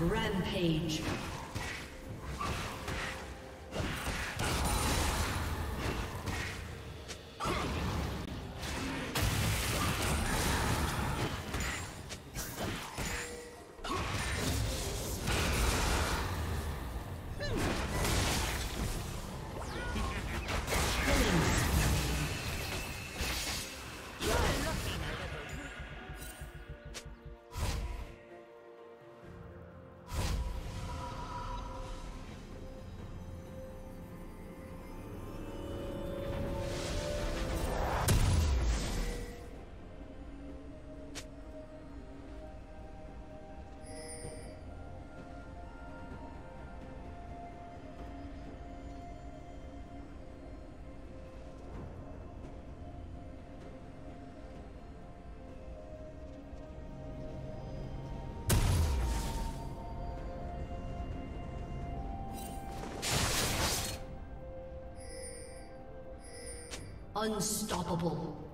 Rampage. Unstoppable.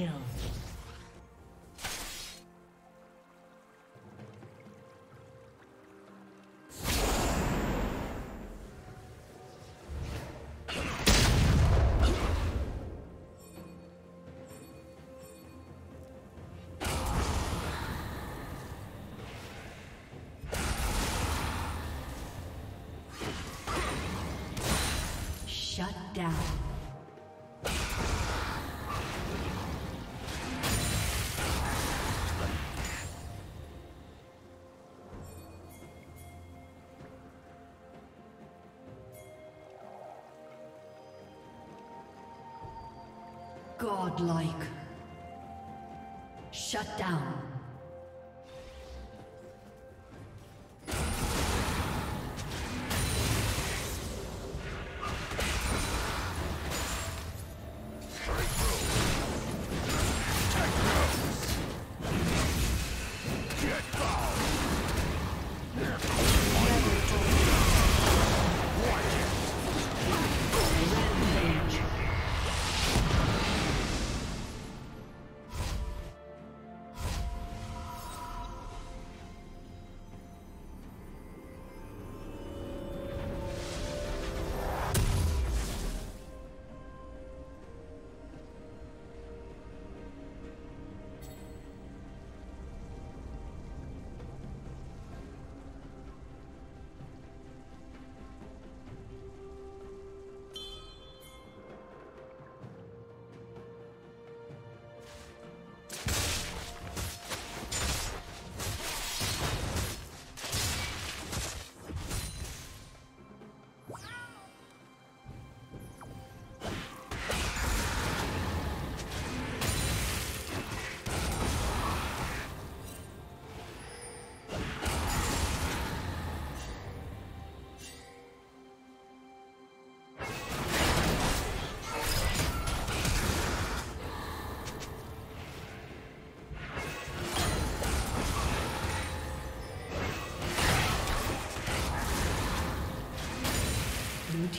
Kill. Godlike. Shut down.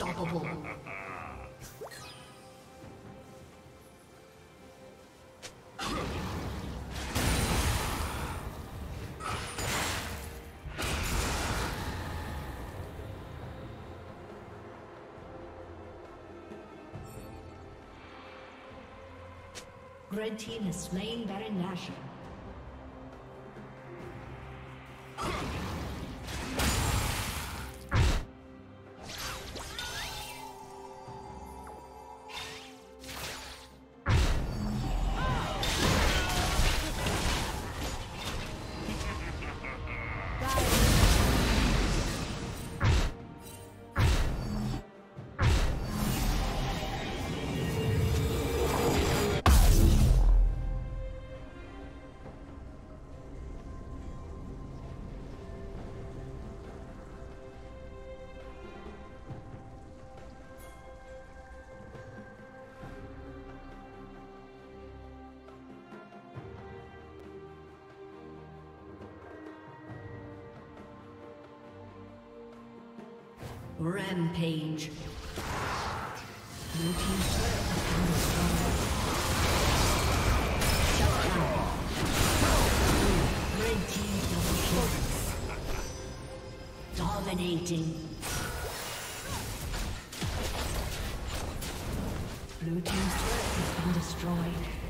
Unstoppable. Red team has slain Baron Nashor. Rampage. Blue team's turret has been destroyed. Red. Dominating. Blue team's turret has been destroyed.